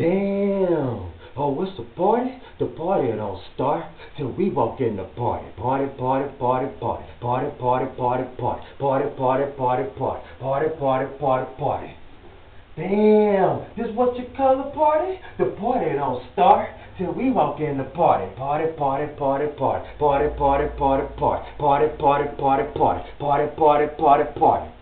Damn. Oh, what's the party? The party don't start till we walk in the party. Party, party, party, party. Party, party, party, party. Party, party, party, party. Party, party, party, party. Damn, this what you call a party? The party don't start till we walk in the party. Party, party, party, party. Party, party, party, party. Party, party, party, party. Party, party, party, party.